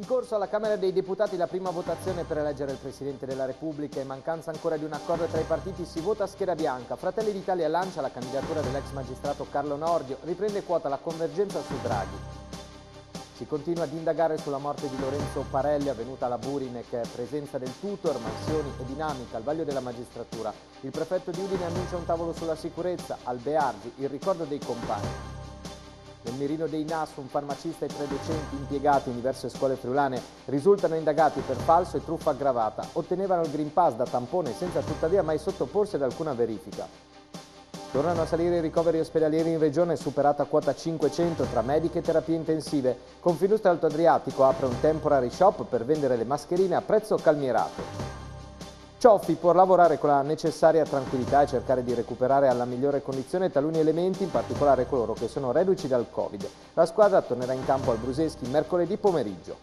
In corso alla Camera dei Deputati la prima votazione per eleggere il Presidente della Repubblica e mancanza ancora di un accordo tra i partiti si vota a scheda bianca. Fratelli d'Italia lancia la candidatura dell'ex magistrato Carlo Nordio, riprende quota la convergenza su Draghi. Si continua ad indagare sulla morte di Lorenzo Parelli avvenuta alla Burinec, presenza del tutor, mansioni e dinamica al vaglio della magistratura. Il prefetto di Udine annuncia un tavolo sulla sicurezza, al Beardi, il ricordo dei compagni. Nel mirino dei NAS un farmacista e tre docenti impiegati in diverse scuole friulane risultano indagati per falso e truffa aggravata. Ottenevano il Green Pass da tampone senza tuttavia mai sottoporsi ad alcuna verifica. Tornano a salire i ricoveri ospedalieri in regione, superata quota 500 tra mediche e terapie intensive. Confindustria Alto Adriatico apre un temporary shop per vendere le mascherine a prezzo calmierato. Cioffi può lavorare con la necessaria tranquillità e cercare di recuperare alla migliore condizione taluni elementi, in particolare coloro che sono reduci dal Covid. La squadra tornerà in campo al Bruseschi mercoledì pomeriggio.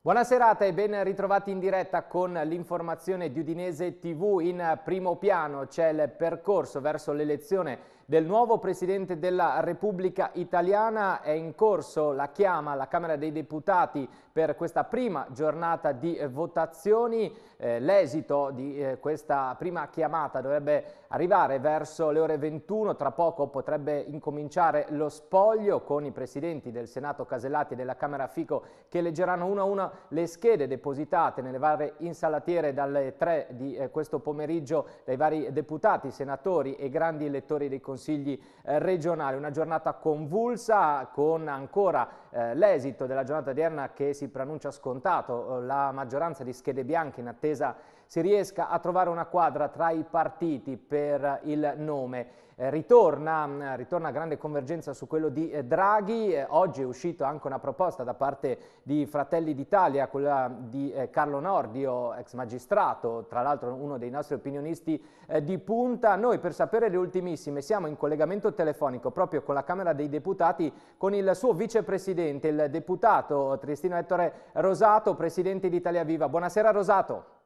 Buona serata e ben ritrovati in diretta con l'informazione di Udinese TV. In primo piano c'è il percorso verso l'elezione del nuovo Presidente della Repubblica Italiana. È in corso la chiama alla Camera dei Deputati per questa prima giornata di eh, votazioni. Eh, L'esito di eh, questa prima chiamata dovrebbe arrivare verso le ore 21. Tra poco potrebbe incominciare lo spoglio con i presidenti del Senato Casellati e della Camera Fico che leggeranno una a una le schede depositate nelle varie insalatiere dalle 3 di eh, questo pomeriggio dai vari deputati, senatori e grandi elettori dei consigli eh, regionali. Una giornata convulsa con ancora eh, l'esito della giornata odierna che si preannuncia scontato, eh, la maggioranza di schede bianche in attesa si riesca a trovare una quadra tra i partiti per il nome. Eh, ritorna, mm, ritorna grande convergenza su quello di eh, Draghi, eh, oggi è uscita anche una proposta da parte di Fratelli d'Italia, quella di Carlo Nordio, ex magistrato, tra l'altro uno dei nostri opinionisti di punta. Noi per sapere le ultimissime siamo in collegamento telefonico proprio con la Camera dei Deputati con il suo vicepresidente, il deputato Tristino Ettore Rosato, presidente di Italia Viva. Buonasera Rosato.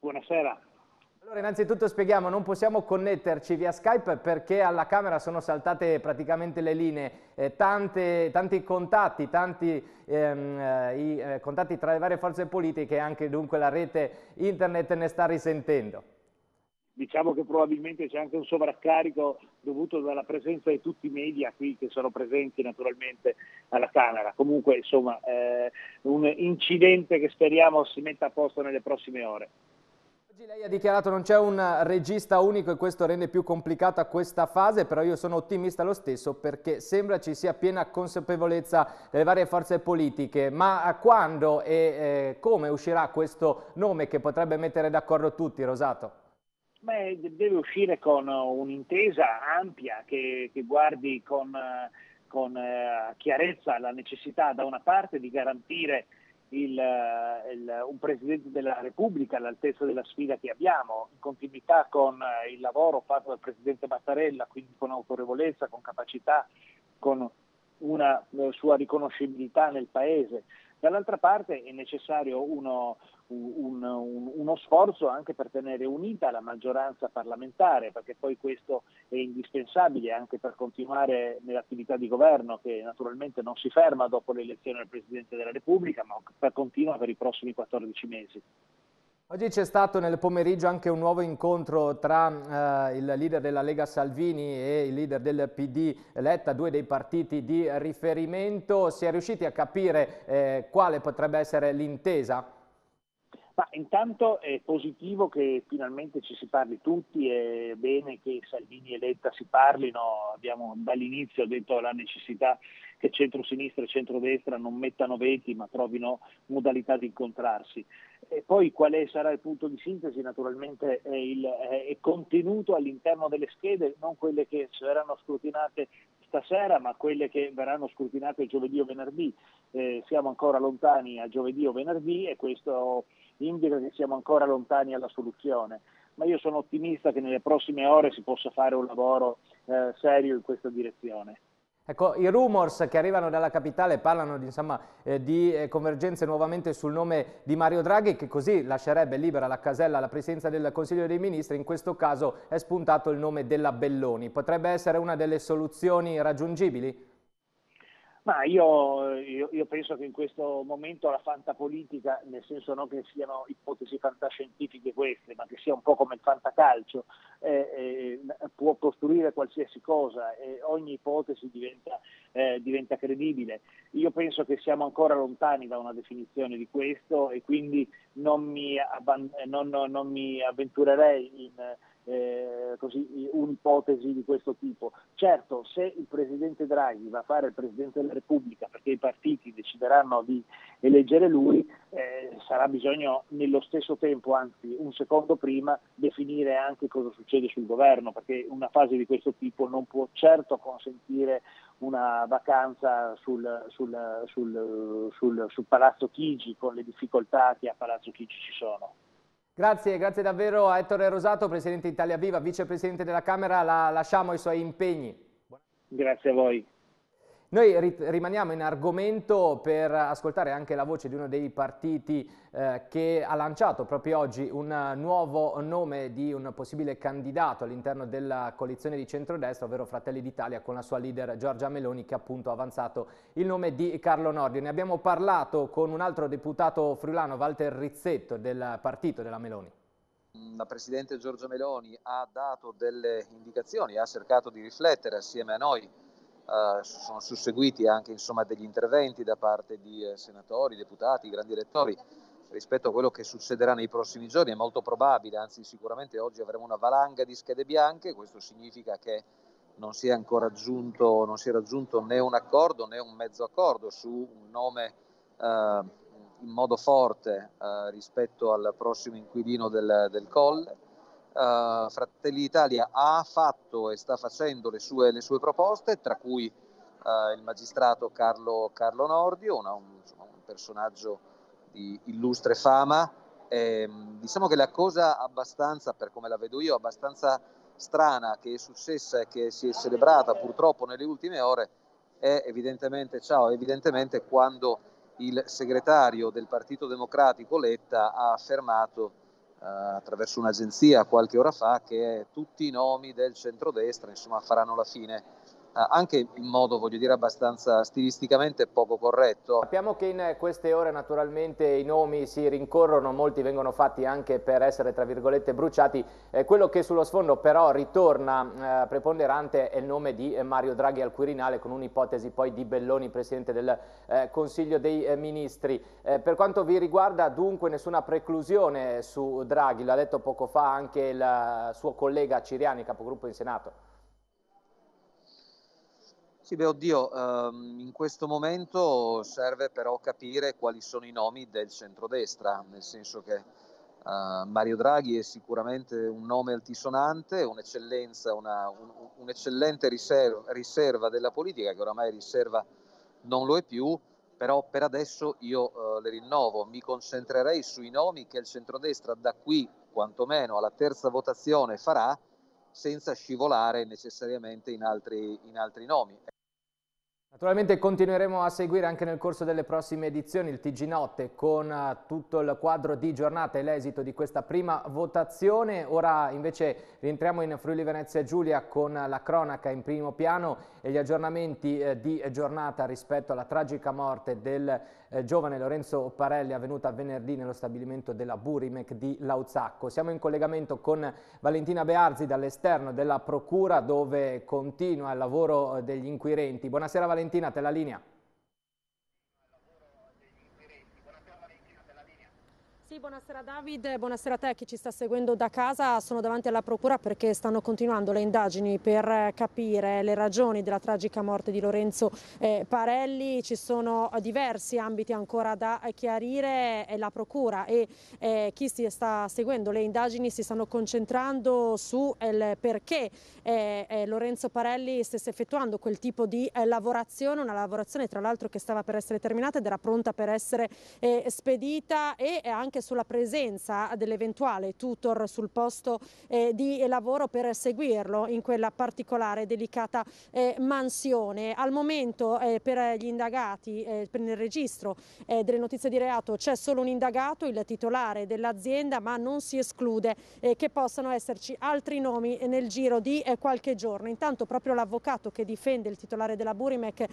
Buonasera. Allora innanzitutto spieghiamo, non possiamo connetterci via Skype perché alla Camera sono saltate praticamente le linee, eh, tante, tanti contatti, tanti ehm, eh, i, eh, contatti tra le varie forze politiche e anche dunque la rete internet ne sta risentendo. Diciamo che probabilmente c'è anche un sovraccarico dovuto dalla presenza di tutti i media qui che sono presenti naturalmente alla Camera. Comunque insomma eh, un incidente che speriamo si metta a posto nelle prossime ore. Oggi lei ha dichiarato non c'è un regista unico e questo rende più complicata questa fase, però io sono ottimista lo stesso perché sembra ci sia piena consapevolezza delle varie forze politiche. Ma quando e eh, come uscirà questo nome che potrebbe mettere d'accordo tutti, Rosato? Beh, deve uscire con un'intesa ampia che, che guardi con, con eh, chiarezza la necessità da una parte di garantire il, il, un Presidente della Repubblica all'altezza della sfida che abbiamo, in continuità con eh, il lavoro fatto dal Presidente Mattarella, quindi con autorevolezza, con capacità, con una eh, sua riconoscibilità nel Paese. Dall'altra parte è necessario uno, un, un, uno sforzo anche per tenere unita la maggioranza parlamentare, perché poi questo è indispensabile anche per continuare nell'attività di governo che naturalmente non si ferma dopo l'elezione del Presidente della Repubblica, ma continua per i prossimi 14 mesi. Oggi c'è stato nel pomeriggio anche un nuovo incontro tra eh, il leader della Lega Salvini e il leader del PD Letta, due dei partiti di riferimento. Si è riusciti a capire eh, quale potrebbe essere l'intesa? Ma intanto è positivo che finalmente ci si parli tutti, è bene che Salvini e Letta si parlino, abbiamo dall'inizio detto la necessità che centro-sinistra e centro-destra non mettano veti ma trovino modalità di incontrarsi. E poi qual è, sarà il punto di sintesi? Naturalmente è, il, è contenuto all'interno delle schede, non quelle che saranno scrutinate stasera, ma quelle che verranno scrutinate giovedì o venerdì. Eh, siamo ancora lontani a giovedì o venerdì e questo indica che siamo ancora lontani alla soluzione, ma io sono ottimista che nelle prossime ore si possa fare un lavoro eh, serio in questa direzione. Ecco, i rumors che arrivano dalla capitale parlano di, insomma, eh, di eh, convergenze nuovamente sul nome di Mario Draghi che così lascerebbe libera la casella alla presidenza del Consiglio dei Ministri, in questo caso è spuntato il nome della Belloni. Potrebbe essere una delle soluzioni raggiungibili? Ma io, io, io, penso che in questo momento la fantapolitica, nel senso non che siano ipotesi fantascientifiche queste, ma che sia un po' come il fantacalcio, eh, eh, può costruire qualsiasi cosa e ogni ipotesi diventa, eh, diventa, credibile. Io penso che siamo ancora lontani da una definizione di questo e quindi non mi, non, non mi avventurerei in eh, così, un'ipotesi di questo tipo. Certo, se il Presidente Draghi va a fare il Presidente della Repubblica perché i partiti decideranno di eleggere lui, eh, sarà bisogno nello stesso tempo, anzi un secondo prima, definire anche cosa succede sul governo, perché una fase di questo tipo non può certo consentire una vacanza sul, sul, sul, sul Palazzo Chigi con le difficoltà che a Palazzo Chigi ci sono. Grazie, grazie davvero a Ettore Rosato, Presidente Italia Viva, Vicepresidente della Camera, la lasciamo ai suoi impegni. Grazie a voi. Noi rimaniamo in argomento per ascoltare anche la voce di uno dei partiti eh, che ha lanciato proprio oggi un nuovo nome di un possibile candidato all'interno della coalizione di centrodestra, ovvero Fratelli d'Italia, con la sua leader Giorgia Meloni che ha appunto avanzato il nome di Carlo Nordio. Ne abbiamo parlato con un altro deputato friulano, Walter Rizzetto, del partito della Meloni. La Presidente Giorgia Meloni ha dato delle indicazioni, ha cercato di riflettere assieme a noi Uh, sono susseguiti anche insomma, degli interventi da parte di eh, senatori, deputati, grandi elettori rispetto a quello che succederà nei prossimi giorni. È molto probabile, anzi sicuramente oggi avremo una valanga di schede bianche, questo significa che non si è ancora raggiunto, non si è raggiunto né un accordo né un mezzo accordo su un nome uh, in modo forte uh, rispetto al prossimo inquilino del, del Colle Uh, Fratelli d'Italia ha fatto e sta facendo le sue, le sue proposte, tra cui uh, il magistrato Carlo, Carlo Nordio, una, un, insomma, un, personaggio di illustre fama. E, diciamo che la cosa abbastanza, per come la vedo io, abbastanza strana che è successa e che si è celebrata purtroppo nelle ultime ore è evidentemente, ciao, evidentemente quando il segretario del Partito Democratico Letta ha affermato attraverso un'agenzia qualche ora fa che tutti i nomi del centrodestra insomma, faranno la fine. eh, anche in modo, voglio dire, abbastanza stilisticamente poco corretto. Sappiamo che in queste ore naturalmente i nomi si rincorrono, molti vengono fatti anche per essere, tra virgolette, bruciati. Eh, quello che sullo sfondo però ritorna eh, preponderante è il nome di Mario Draghi al Quirinale, con un'ipotesi poi di Belloni, Presidente del eh, Consiglio dei eh, Ministri. Eh, per quanto vi riguarda, dunque, nessuna preclusione su Draghi, l'ha detto poco fa anche il suo collega Ciriani, capogruppo in Senato. Sì, beh, oddio, ehm, in questo momento serve però capire quali sono i nomi del centrodestra, nel senso che eh, Mario Draghi è sicuramente un nome altisonante, un'eccellenza, una, un, un'eccellente riserva, riserva, della politica, che oramai riserva non lo è più, però per adesso io eh, le rinnovo, mi concentrerei sui nomi che il centrodestra da qui, quantomeno alla terza votazione, farà senza scivolare necessariamente in altri, in altri nomi. Naturalmente continueremo a seguire anche nel corso delle prossime edizioni il TG Notte con uh, tutto il quadro di giornata e l'esito di questa prima votazione. Ora invece rientriamo in Friuli Venezia Giulia con la cronaca in primo piano e gli aggiornamenti eh, di giornata rispetto alla tragica morte del eh, giovane Lorenzo Parelli avvenuta venerdì nello stabilimento della Burimec di Lauzacco. Siamo in collegamento con Valentina Bearzi dall'esterno della Procura dove continua il lavoro eh, degli inquirenti. Buonasera Valentina, te la linea. Sì, buonasera David, buonasera a te che ci sta seguendo da casa. Sono davanti alla Procura perché stanno continuando le indagini per capire le ragioni della tragica morte di Lorenzo eh, Parelli. Ci sono diversi ambiti ancora da chiarire e la Procura e eh, chi si sta seguendo le indagini si stanno concentrando su il perché eh, eh Lorenzo Parelli stesse effettuando quel tipo di eh, lavorazione, una lavorazione tra l'altro che stava per essere terminata ed era pronta per essere eh, spedita e anche anche sulla presenza dell'eventuale tutor sul posto eh, di lavoro per seguirlo in quella particolare delicata eh, mansione. Al momento eh, per gli indagati, eh, per il registro eh, delle notizie di reato c'è solo un indagato, il titolare dell'azienda, ma non si esclude eh, che possano esserci altri nomi nel giro di qualche giorno. Intanto proprio l'avvocato che difende il titolare della Burimec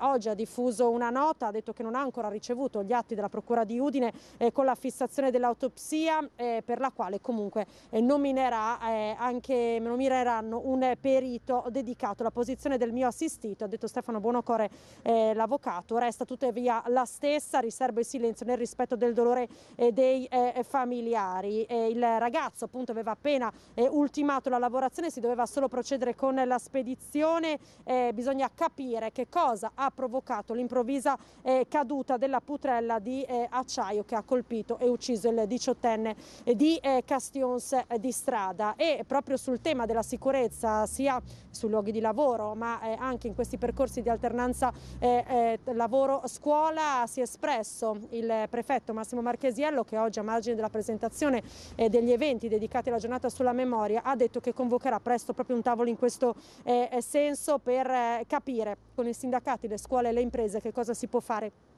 oggi ha diffuso una nota, ha detto che non ha ancora ricevuto gli atti della Procura di Udine con la fissazione dell'autopsia per la quale comunque nominerà anche, nomineranno un perito dedicato alla posizione del mio assistito, ha detto Stefano Buonocore, eh, l'avvocato, resta tuttavia la stessa, riservo il silenzio nel rispetto del dolore eh, dei eh, familiari. il ragazzo appunto aveva appena eh, ultimato la lavorazione, si doveva solo procedere con la spedizione, eh, bisogna capire che cosa ha provocato l'improvvisa eh, caduta della putrella di acciaio che ha colpito e ucciso il diciottenne di Castions di strada. E proprio sul tema della sicurezza sia sui luoghi di lavoro ma eh, anche in questi percorsi di alternanza eh, eh, lavoro-scuola si è espresso il prefetto Massimo Marchesiello che oggi a margine della presentazione eh, degli eventi dedicati alla giornata sulla memoria ha detto che convocherà presto proprio un tavolo in questo eh, senso per eh, capire con i sindacati, le scuole e le imprese che cosa si può fare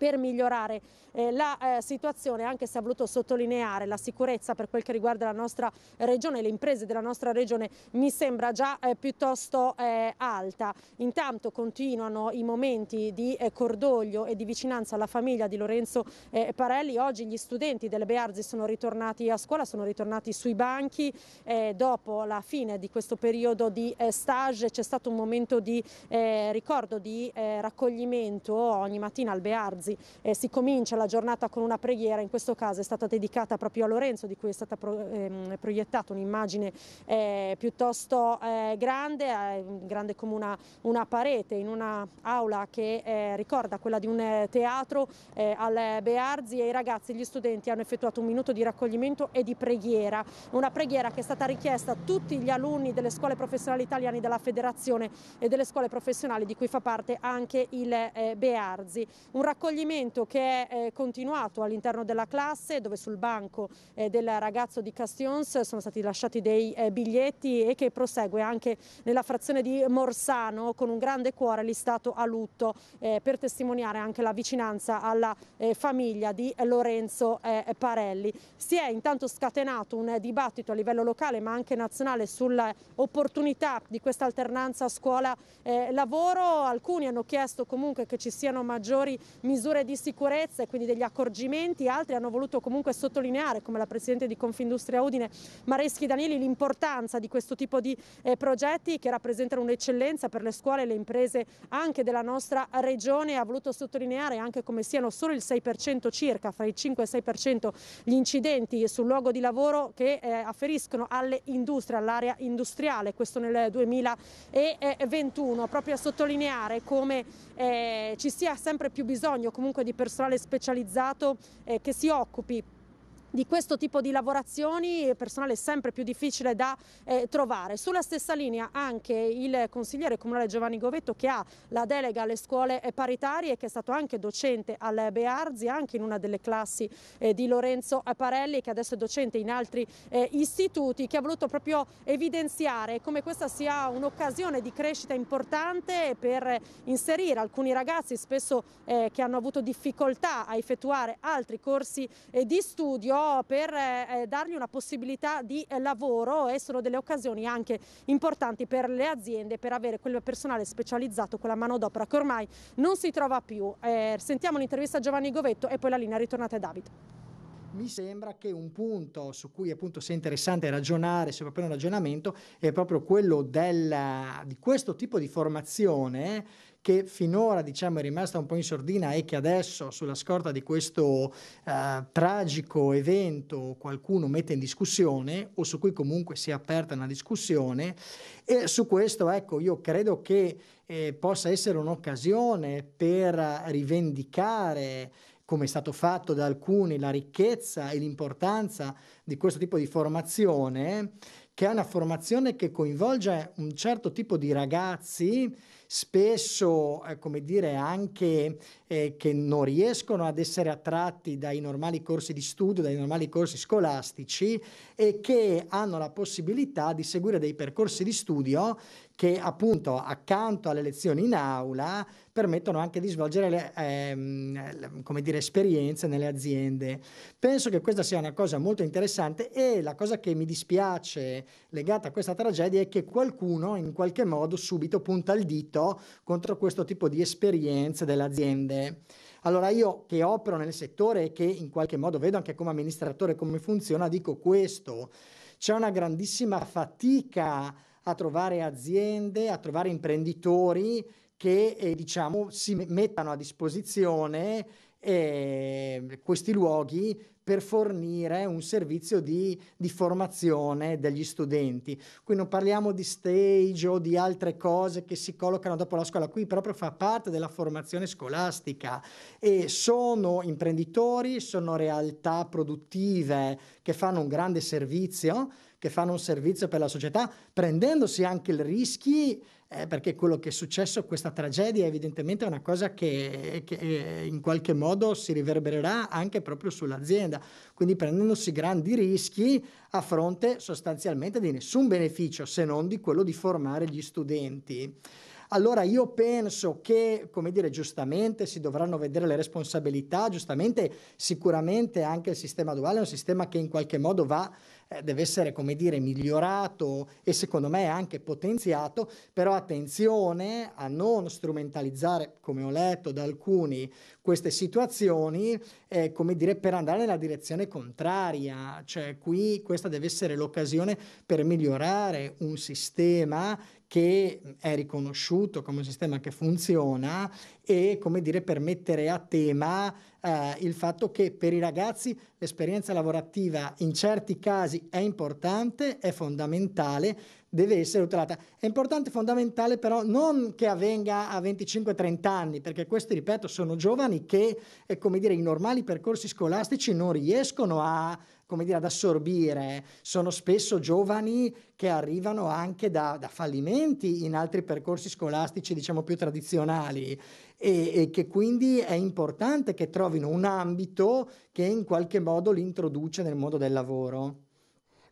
per migliorare eh, la eh, situazione, anche se ha voluto sottolineare la sicurezza per quel che riguarda la nostra regione, le imprese della nostra regione mi sembra già eh, piuttosto eh, alta. Intanto continuano i momenti di eh, cordoglio e di vicinanza alla famiglia di Lorenzo eh, Parelli. Oggi gli studenti delle Bearzi sono ritornati a scuola, sono ritornati sui banchi dopo la fine di questo periodo di stage. C'è stato un momento di ricordo, di raccoglimento ogni mattina al Bearzi mesi eh, si comincia la giornata con una preghiera, in questo caso è stata dedicata proprio a Lorenzo di cui è stata pro, ehm, proiettata un'immagine eh, piuttosto eh, grande, eh, grande come una, una, parete in una aula che eh, ricorda quella di un eh, teatro al Bearzi e i ragazzi, gli studenti hanno effettuato un minuto di raccoglimento e di preghiera, una preghiera che è stata richiesta a tutti gli alunni delle scuole professionali italiane della federazione e delle scuole professionali di cui fa parte anche il Bearzi. Un raccoglimento raccoglimento che è eh, continuato all'interno della classe dove sul banco eh, del ragazzo di Castions sono stati lasciati dei eh, biglietti e che prosegue anche nella frazione di Morsano con un grande cuore listato a lutto per testimoniare anche la vicinanza alla famiglia di Lorenzo Parelli. Si è intanto scatenato un dibattito a livello locale ma anche nazionale sull'opportunità di questa alternanza scuola-lavoro. Alcuni hanno chiesto comunque che ci siano maggiori misure misure di sicurezza e quindi degli accorgimenti, altri hanno voluto comunque sottolineare, come la Presidente di Confindustria Udine Mareschi Danieli, l'importanza di questo tipo di eh, progetti che rappresentano un'eccellenza per le scuole e le imprese anche della nostra regione. Ha voluto sottolineare anche come siano solo il 6% circa, fra i 5 e il 6% gli incidenti sul luogo di lavoro che eh, afferiscono alle industrie, all'area industriale, questo nel 2021, proprio a sottolineare come eh, ci sia sempre più bisogno comunque di personale specializzato eh, che si occupi di questo tipo di lavorazioni personale sempre più difficile da eh, trovare. Sulla stessa linea anche il consigliere comunale Giovanni Govetto che ha la delega alle scuole paritarie che è stato anche docente al Bearzi, anche in una delle classi eh, di Lorenzo Parelli che adesso è docente in altri eh, istituti, che ha voluto proprio evidenziare come questa sia un'occasione di crescita importante per inserire alcuni ragazzi spesso eh, che hanno avuto difficoltà a effettuare altri corsi eh, di studio per eh, dargli una possibilità di eh, lavoro e sono delle occasioni anche importanti per le aziende per avere quel personale specializzato, quella manodopera che ormai non si trova più. Eh, sentiamo l'intervista a Giovanni Govetto e poi la linea ritornata a David mi sembra che un punto su cui appunto sia interessante ragionare, se proprio un ragionamento, è proprio quello della, di questo tipo di formazione che finora diciamo, è rimasta un po' in sordina e che adesso sulla scorta di questo eh, tragico evento qualcuno mette in discussione o su cui comunque si è aperta una discussione e su questo ecco io credo che eh, possa essere un'occasione per rivendicare come è stato fatto da alcuni, la ricchezza e l'importanza di questo tipo di formazione, che è una formazione che coinvolge un certo tipo di ragazzi spesso, eh, come dire, anche eh, che non riescono ad essere attratti dai normali corsi di studio, dai normali corsi scolastici e che hanno la possibilità di seguire dei percorsi di studio che appunto accanto alle lezioni in aula permettono anche di svolgere le, ehm, come dire, esperienze nelle aziende. Penso che questa sia una cosa molto interessante e la cosa che mi dispiace legata a questa tragedia è che qualcuno in qualche modo subito punta il dito contro questo tipo di esperienze delle aziende. Allora io che opero nel settore e che in qualche modo vedo anche come amministratore come funziona, dico questo, c'è una grandissima fatica a trovare aziende, a trovare imprenditori che eh, diciamo, si mettano a disposizione eh, questi luoghi per fornire un servizio di, di, formazione degli studenti. Qui non parliamo di stage o di altre cose che si collocano dopo la scuola, qui proprio fa parte della formazione scolastica e sono imprenditori, sono realtà produttive che fanno un grande servizio che fanno un servizio per la società, prendendosi anche i rischi, eh, perché quello che è successo, questa tragedia, evidentemente è una cosa che, che eh, in qualche modo si riverbererà anche proprio sull'azienda, quindi prendendosi grandi rischi a fronte sostanzialmente di nessun beneficio se non di quello di formare gli studenti. Allora io penso che, come dire, giustamente si dovranno vedere le responsabilità, giustamente sicuramente anche il sistema duale è un sistema che in qualche modo va eh, deve essere, come dire, migliorato e secondo me anche potenziato, però attenzione a non strumentalizzare, come ho letto da alcuni, queste situazioni, eh, come dire, per andare nella direzione contraria. Cioè qui questa deve essere l'occasione per migliorare un sistema che è riconosciuto come un sistema che funziona e come dire per mettere a tema eh, il fatto che per i ragazzi l'esperienza lavorativa in certi casi è importante, è fondamentale, deve essere tutelata. È importante fondamentale però non che avvenga a 25-30 anni, perché questi, ripeto, sono giovani che, eh, come dire, i normali percorsi scolastici non riescono a come dire, ad assorbire. Sono spesso giovani che arrivano anche da, da fallimenti in altri percorsi scolastici, diciamo, più tradizionali e, e, che quindi è importante che trovino un ambito che in qualche modo li introduce nel mondo del lavoro.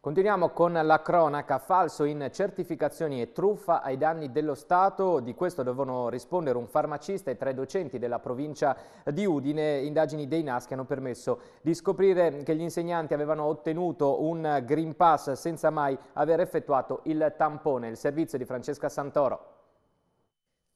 Continuiamo con la cronaca, falso in certificazioni e truffa ai danni dello Stato, di questo devono rispondere un farmacista e tre docenti della provincia di Udine, indagini dei NAS che hanno permesso di scoprire che gli insegnanti avevano ottenuto un Green Pass senza mai aver effettuato il tampone, il servizio di Francesca Santoro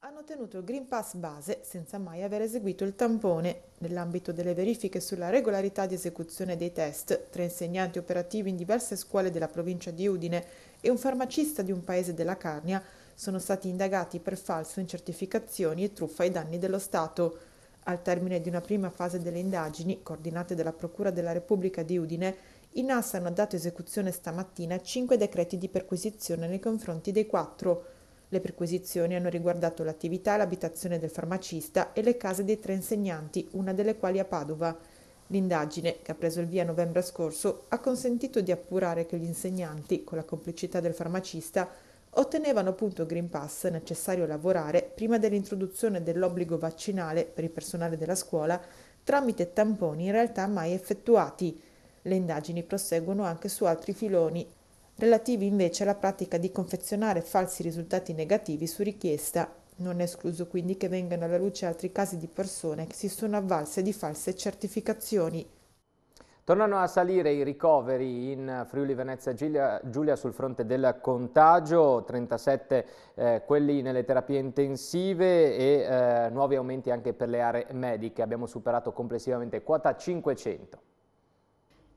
hanno tenuto il Green Pass base senza mai aver eseguito il tampone. Nell'ambito delle verifiche sulla regolarità di esecuzione dei test, tre insegnanti operativi in diverse scuole della provincia di Udine e un farmacista di un paese della Carnia sono stati indagati per falso in certificazioni e truffa ai danni dello Stato. Al termine di una prima fase delle indagini, coordinate dalla Procura della Repubblica di Udine, i NAS hanno dato esecuzione stamattina cinque decreti di perquisizione nei confronti dei quattro. Le perquisizioni hanno riguardato l'attività l'abitazione del farmacista e le case dei tre insegnanti, una delle quali a Padova. L'indagine, che ha preso il via novembre scorso, ha consentito di appurare che gli insegnanti, con la complicità del farmacista, ottenevano appunto Green Pass necessario a lavorare prima dell'introduzione dell'obbligo vaccinale per il personale della scuola tramite tamponi in realtà mai effettuati. Le indagini proseguono anche su altri filoni relativi invece alla pratica di confezionare falsi risultati negativi su richiesta. Non è escluso quindi che vengano alla luce altri casi di persone che si sono avvalse di false certificazioni. Tornano a salire i ricoveri in Friuli Venezia Giulia, Giulia sul fronte del contagio, 37 eh, quelli nelle terapie intensive e eh, nuovi aumenti anche per le aree mediche. Abbiamo superato complessivamente quota 500.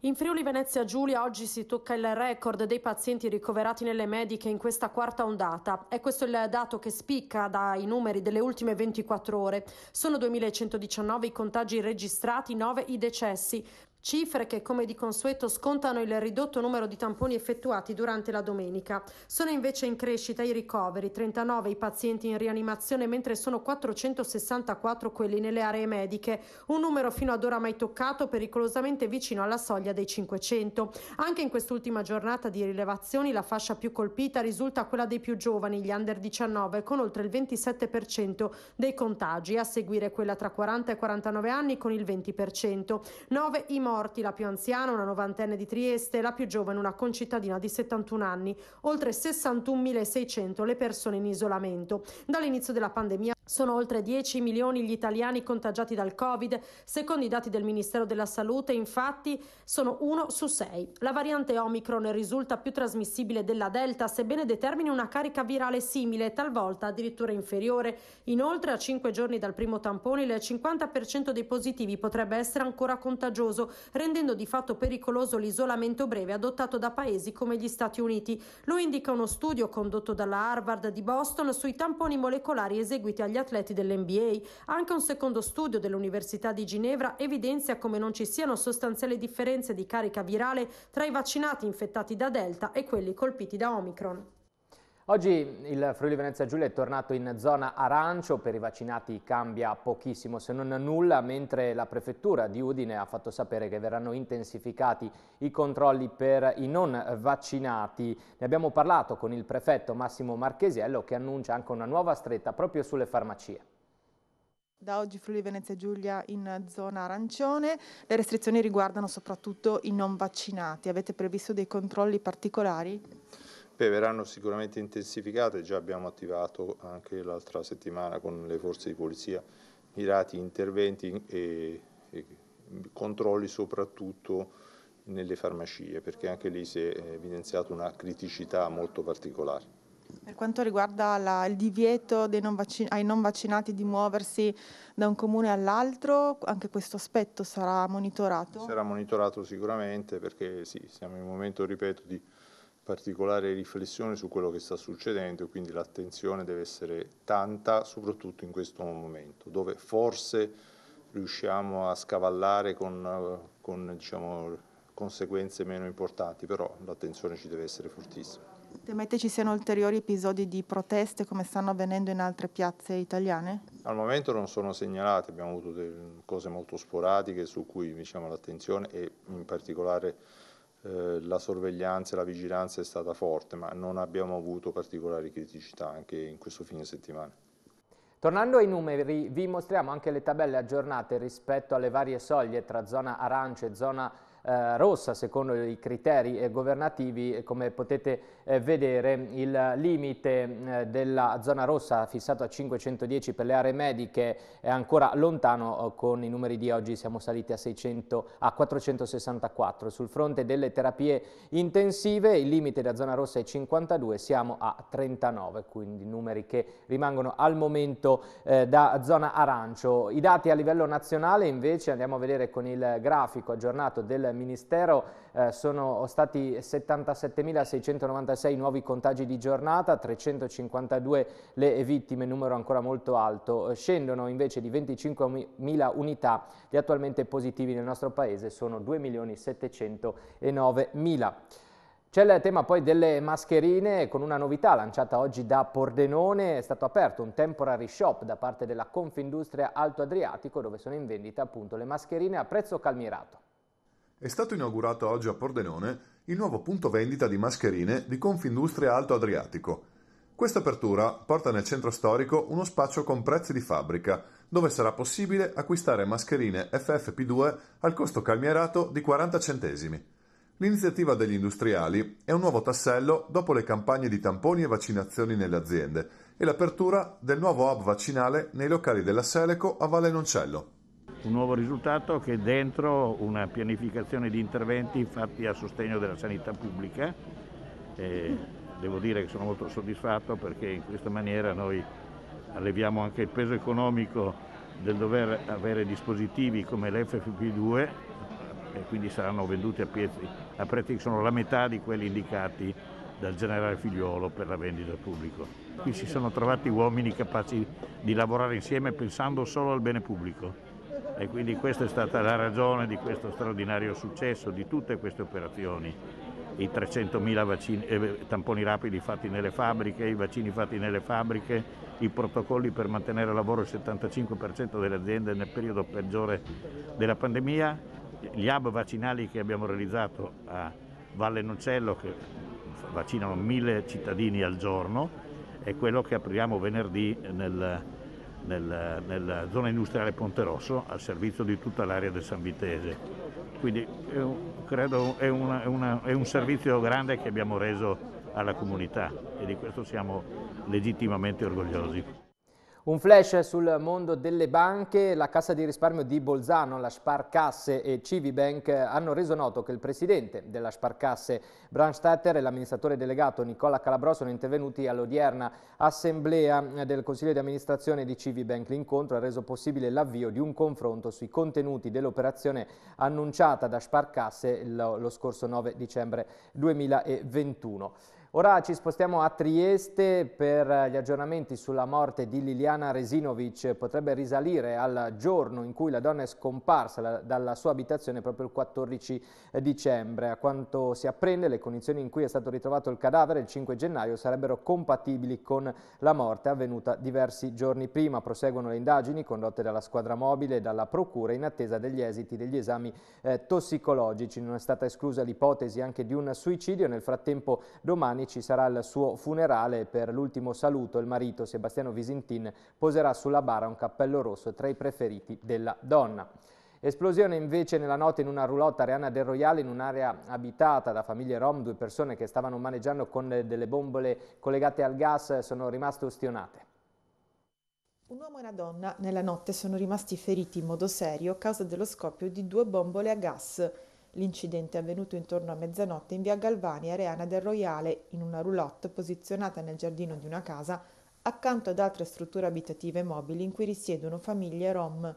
In Friuli Venezia Giulia oggi si tocca il record dei pazienti ricoverati nelle mediche in questa quarta ondata. È questo il dato che spicca dai numeri delle ultime 24 ore. Sono 2119 i contagi registrati, 9 i decessi. Cifre che come di consueto scontano il ridotto numero di tamponi effettuati durante la domenica. Sono invece in crescita i ricoveri, 39 i pazienti in rianimazione mentre sono 464 quelli nelle aree mediche, un numero fino ad ora mai toccato pericolosamente vicino alla soglia dei 500. Anche in quest'ultima giornata di rilevazioni la fascia più colpita risulta quella dei più giovani, gli under 19, con oltre il 27% dei contagi, a seguire quella tra 40 e 49 anni con il 20%. 9 i morti morti, la più anziana, una novantenne di Trieste, la più giovane, una concittadina di 71 anni. Oltre 61.600 le persone in isolamento. Dall'inizio della pandemia sono oltre 10 milioni gli italiani contagiati dal Covid. Secondo i dati del Ministero della Salute, infatti, sono uno su sei. La variante Omicron risulta più trasmissibile della Delta, sebbene determini una carica virale simile, talvolta addirittura inferiore. Inoltre, a 5 giorni dal primo tampone, il 50% dei positivi potrebbe essere ancora contagioso, rendendo di fatto pericoloso l'isolamento breve adottato da paesi come gli Stati Uniti. Lo indica uno studio condotto dalla Harvard di Boston sui tamponi molecolari eseguiti agli agli atleti dell'NBA. Anche un secondo studio dell'Università di Ginevra evidenzia come non ci siano sostanziali differenze di carica virale tra i vaccinati infettati da Delta e quelli colpiti da Omicron. Oggi il Friuli Venezia Giulia è tornato in zona arancio, per i vaccinati cambia pochissimo se non nulla, mentre la prefettura di Udine ha fatto sapere che verranno intensificati i controlli per i non vaccinati. Ne abbiamo parlato con il prefetto Massimo Marchesiello che annuncia anche una nuova stretta proprio sulle farmacie. Da oggi Friuli Venezia Giulia in zona arancione, le restrizioni riguardano soprattutto i non vaccinati. Avete previsto dei controlli particolari? Beh, verranno sicuramente intensificate, già abbiamo attivato anche l'altra settimana con le forze di polizia mirati interventi e, e controlli soprattutto nelle farmacie, perché anche lì si è evidenziata una criticità molto particolare. Per quanto riguarda la, il divieto non ai non vaccinati di muoversi da un comune all'altro, anche questo aspetto sarà monitorato? Sarà monitorato sicuramente perché sì, siamo in un momento, ripeto, di particolare riflessione su quello che sta succedendo, quindi l'attenzione deve essere tanta, soprattutto in questo momento, dove forse riusciamo a scavallare con, con diciamo, conseguenze meno importanti, però l'attenzione ci deve essere fortissima. Temete ci siano ulteriori episodi di proteste come stanno avvenendo in altre piazze italiane? Al momento non sono segnalati, abbiamo avuto cose molto sporadiche su cui diciamo, l'attenzione e in particolare eh, la sorveglianza e la vigilanza è stata forte, ma non abbiamo avuto particolari criticità anche in questo fine settimana. Tornando ai numeri, vi mostriamo anche le tabelle aggiornate rispetto alle varie soglie tra zona arancia e zona eh, rossa secondo i criteri eh, governativi come potete eh, vedere il limite eh, della zona rossa fissato a 510 per le aree mediche è ancora lontano eh, con i numeri di oggi siamo saliti a, 600, a 464 sul fronte delle terapie intensive il limite della zona rossa è 52 siamo a 39 quindi numeri che rimangono al momento da zona arancio. I dati a livello nazionale invece andiamo a vedere con il grafico aggiornato del Ministero eh, sono stati 77.696 nuovi contagi di giornata, 352 le vittime, numero ancora molto alto. Scendono invece di 25.000 unità gli attualmente positivi nel nostro paese, sono 2.709.000. C'è il tema poi delle mascherine con una novità lanciata oggi da Pordenone, è stato aperto un temporary shop da parte della Confindustria Alto Adriatico dove sono in vendita appunto le mascherine a prezzo calmirato. È stato inaugurato oggi a Pordenone il nuovo punto vendita di mascherine di Confindustria Alto Adriatico. Questa apertura porta nel centro storico uno spazio con prezzi di fabbrica, dove sarà possibile acquistare mascherine FFP2 al costo calmierato di 40 centesimi. L'iniziativa degli industriali è un nuovo tassello dopo le campagne di tamponi e vaccinazioni nelle aziende e l'apertura del nuovo hub vaccinale nei locali della Seleco a Valle Noncello un nuovo risultato che è dentro una pianificazione di interventi fatti a sostegno della sanità pubblica. E devo dire che sono molto soddisfatto perché in questa maniera noi alleviamo anche il peso economico del dover avere dispositivi come l'FFP2 e quindi saranno venduti a prezzi, a prezzi che sono la metà di quelli indicati dal generale figliuolo per la vendita al pubblico. Qui si sono trovati uomini capaci di lavorare insieme pensando solo al bene pubblico e quindi questa è stata la ragione di questo straordinario successo di tutte queste operazioni. I 300.000 eh, tamponi rapidi fatti nelle fabbriche, i vaccini fatti nelle fabbriche, i protocolli per mantenere a lavoro il 75% delle aziende nel periodo peggiore della pandemia, gli hub vaccinali che abbiamo realizzato a Valle Nocello che vaccinano mille cittadini al giorno e quello che apriamo venerdì nel, nel, nella zona industriale Ponte Rosso al servizio di tutta l'area del San Vitese. Quindi credo è, una, è, una, è un servizio grande che abbiamo reso alla comunità e di questo siamo legittimamente orgogliosi. Un flash sul mondo delle banche, la Cassa di risparmio di Bolzano, la Sparkasse e Civibank hanno reso noto che il presidente della Sparkasse Brandstatter e l'amministratore delegato Nicola Calabrò sono intervenuti all'odierna assemblea del Consiglio di amministrazione di Civibank. L'incontro ha reso possibile l'avvio di un confronto sui contenuti dell'operazione annunciata da Sparkasse lo, lo scorso 9 dicembre 2021. Ora ci spostiamo a Trieste per gli aggiornamenti sulla morte di Liliana Resinovic. Potrebbe risalire al giorno in cui la donna è scomparsa dalla sua abitazione proprio il 14 dicembre. A quanto si apprende le condizioni in cui è stato ritrovato il cadavere il 5 gennaio sarebbero compatibili con la morte avvenuta diversi giorni prima. Proseguono le indagini condotte dalla squadra mobile e dalla procura in attesa degli esiti degli esami eh, tossicologici. Non è stata esclusa l'ipotesi anche di un suicidio. Nel frattempo domani ci sarà il suo funerale per l'ultimo saluto. Il marito Sebastiano Visintin poserà sulla bara un cappello rosso tra i preferiti della donna. Esplosione invece nella notte in una roulotte Ariana del Royale in un'area abitata da famiglie rom, due persone che stavano maneggiando con delle bombole collegate al gas sono rimaste ustionate. Un uomo e una donna nella notte sono rimasti feriti in modo serio a causa dello scoppio di due bombole a gas. L'incidente è avvenuto intorno a mezzanotte in via Galvani, Areana del Royale, in una roulotte posizionata nel giardino di una casa accanto ad altre strutture abitative mobili in cui risiedono famiglie rom.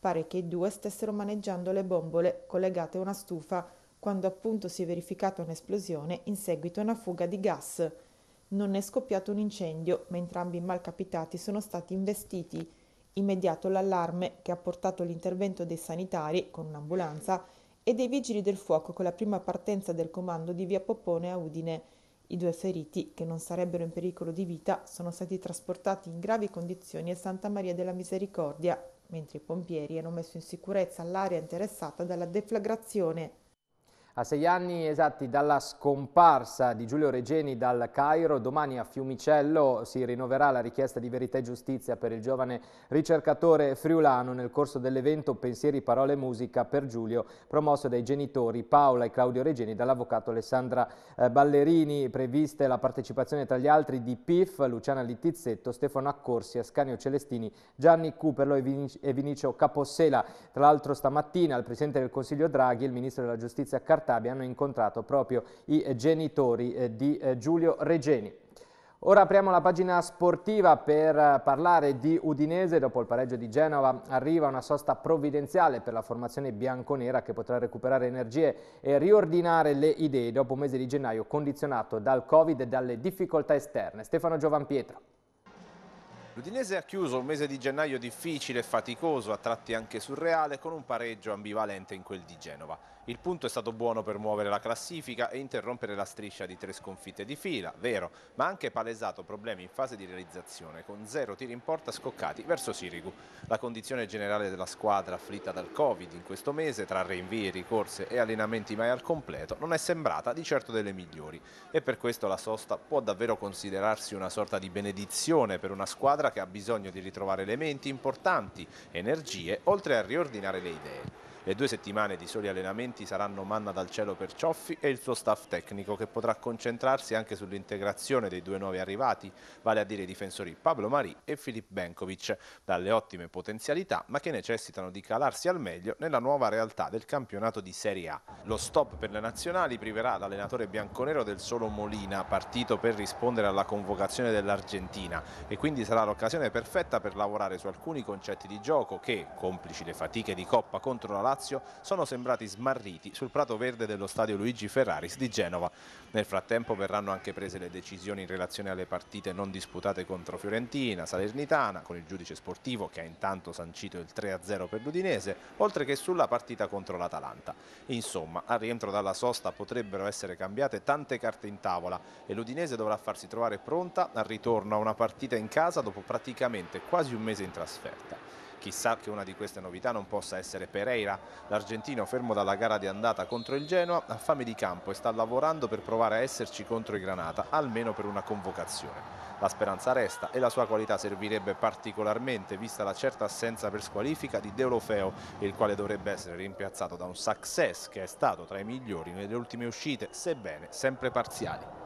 Pare che i due stessero maneggiando le bombole collegate a una stufa quando appunto si è verificata un'esplosione in seguito a una fuga di gas. Non è scoppiato un incendio, ma entrambi i malcapitati sono stati investiti. Immediato l'allarme che ha portato l'intervento dei sanitari con un'ambulanza e dei vigili del fuoco con la prima partenza del comando di via Popone a Udine. I due feriti, che non sarebbero in pericolo di vita, sono stati trasportati in gravi condizioni a Santa Maria della Misericordia, mentre i pompieri hanno messo in sicurezza l'area interessata dalla deflagrazione. A sei anni esatti dalla scomparsa di Giulio Regeni dal Cairo, domani a Fiumicello si rinnoverà la richiesta di verità e giustizia per il giovane ricercatore friulano nel corso dell'evento Pensieri, Parole e Musica per Giulio, promosso dai genitori Paola e Claudio Regeni dall'avvocato Alessandra eh, Ballerini. Previste la partecipazione tra gli altri di PIF, Luciana Littizzetto, Stefano Accorsi, Ascanio Celestini, Gianni Cuperlo e Vinicio Capossela. Tra l'altro stamattina il Presidente del Consiglio Draghi e il Ministro della Giustizia Cartagena Cartabia hanno incontrato proprio i genitori eh, di eh, Giulio Regeni. Ora apriamo la pagina sportiva per eh, parlare di Udinese. Dopo il pareggio di Genova arriva una sosta provvidenziale per la formazione bianconera che potrà recuperare energie e riordinare le idee dopo un mese di gennaio condizionato dal Covid e dalle difficoltà esterne. Stefano Giovanpietro. L'Udinese ha chiuso un mese di gennaio difficile e faticoso, a tratti anche surreale, con un pareggio ambivalente in quel di Genova. Il punto è stato buono per muovere la classifica e interrompere la striscia di tre sconfitte di fila, vero, ma ha anche palesato problemi in fase di realizzazione, con zero tiri in porta scoccati verso Sirigu. La condizione generale della squadra afflitta dal Covid in questo mese, tra rinvii, ricorse e allenamenti mai al completo, non è sembrata di certo delle migliori e per questo la sosta può davvero considerarsi una sorta di benedizione per una squadra che ha bisogno di ritrovare elementi importanti, energie, oltre a riordinare le idee. Le due settimane di soli allenamenti saranno manna dal cielo per Cioffi e il suo staff tecnico che potrà concentrarsi anche sull'integrazione dei due nuovi arrivati, vale a dire i difensori Pablo Marì e Filip Benkovic, dalle ottime potenzialità ma che necessitano di calarsi al meglio nella nuova realtà del campionato di Serie A. Lo stop per le nazionali priverà l'allenatore bianconero del solo Molina, partito per rispondere alla convocazione dell'Argentina e quindi sarà l'occasione perfetta per lavorare su alcuni concetti di gioco che, complici le fatiche di Coppa contro la Lazio, Lazio sono sembrati smarriti sul prato verde dello stadio Luigi Ferraris di Genova. Nel frattempo verranno anche prese le decisioni in relazione alle partite non disputate contro Fiorentina, Salernitana, con il giudice sportivo che ha intanto sancito il 3-0 per l'Udinese, oltre che sulla partita contro l'Atalanta. Insomma, al rientro dalla sosta potrebbero essere cambiate tante carte in tavola e l'Udinese dovrà farsi trovare pronta al ritorno a una partita in casa dopo praticamente quasi un mese in trasferta. Chissà che una di queste novità non possa essere Pereira, l'argentino fermo dalla gara di andata contro il Genoa, ha fame di campo e sta lavorando per provare a esserci contro i Granata, almeno per una convocazione. La speranza resta e la sua qualità servirebbe particolarmente vista la certa assenza per squalifica di Deulofeo, il quale dovrebbe essere rimpiazzato da un Success che è stato tra i migliori nelle ultime uscite, sebbene sempre parziali.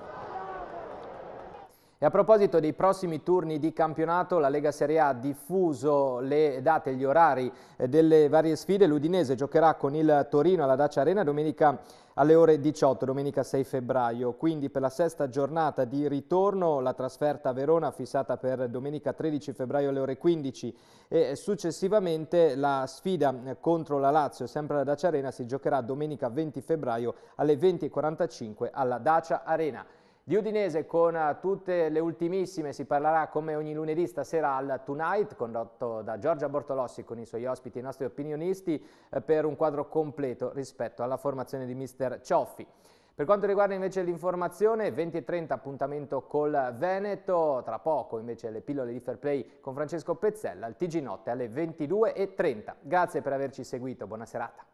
E a proposito dei prossimi turni di campionato, la Lega Serie A ha diffuso le date e gli orari eh, delle varie sfide. L'Udinese giocherà con il Torino alla Dacia Arena domenica alle ore 18, domenica 6 febbraio. Quindi per la sesta giornata di ritorno la trasferta a Verona fissata per domenica 13 febbraio alle ore 15 e successivamente la sfida contro la Lazio, sempre alla Dacia Arena, si giocherà domenica 20 febbraio alle 20.45 alla Dacia Arena. Di Udinese con tutte le ultimissime si parlerà come ogni lunedì stasera al Tonight condotto da Giorgia Bortolossi con i suoi ospiti e i nostri opinionisti eh, per un quadro completo rispetto alla formazione di mister Cioffi. Per quanto riguarda invece l'informazione, 20 e 30 appuntamento col Veneto, tra poco invece le pillole di fair play con Francesco Pezzella, al TG Notte alle 22 e 30. Grazie per averci seguito, buona serata.